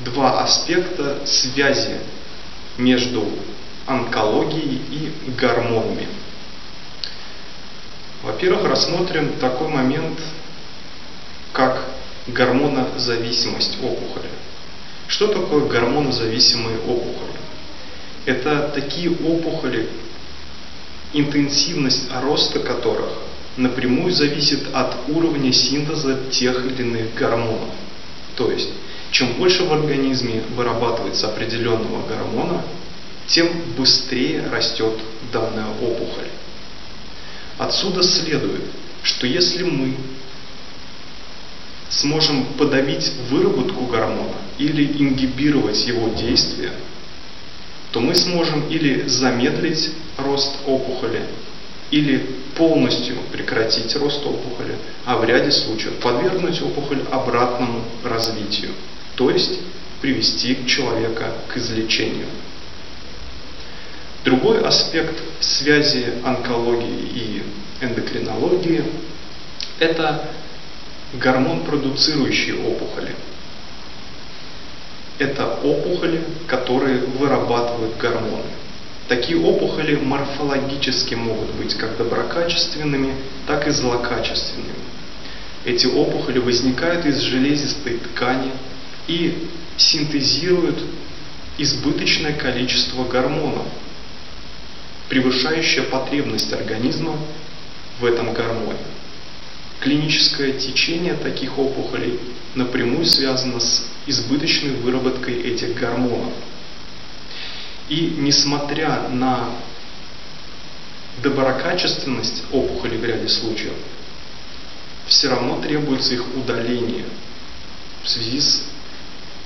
два аспекта связи между онкологией и гормонами. Во-первых, рассмотрим такой момент, как гормонозависимость опухоли. Что такое гормонозависимые опухоли? Это такие опухоли, интенсивность роста которых напрямую зависит от уровня синтеза тех или иных гормонов. То есть, чем больше в организме вырабатывается определенного гормона, тем быстрее растет данная опухоль. Отсюда следует, что если мы сможем подавить выработку гормона или ингибировать его действие, то мы сможем или замедлить рост опухоли, или полностью прекратить рост опухоли, а в ряде случаев подвергнуть опухоль обратному развитию, то есть привести человека к излечению. Другой аспект связи онкологии и эндокринологии – это гормон продуцирующие опухоли. Это опухоли, которые вырабатывают гормоны. Такие опухоли морфологически могут быть как доброкачественными, так и злокачественными. Эти опухоли возникают из железистой ткани и синтезируют избыточное количество гормонов, превышающее потребность организма в этом гормоне. Клиническое течение таких опухолей напрямую связано с избыточной выработкой этих гормонов. И несмотря на доброкачественность опухоли в ряде случаев, все равно требуется их удаление в связи с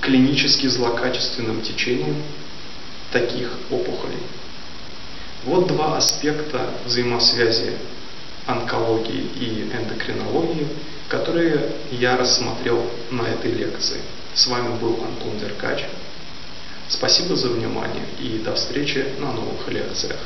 клинически злокачественным течением таких опухолей. Вот два аспекта взаимосвязи онкологии и эндокринологии, которые я рассмотрел на этой лекции. С вами был Антон Деркач. Спасибо за внимание и до встречи на новых лекциях.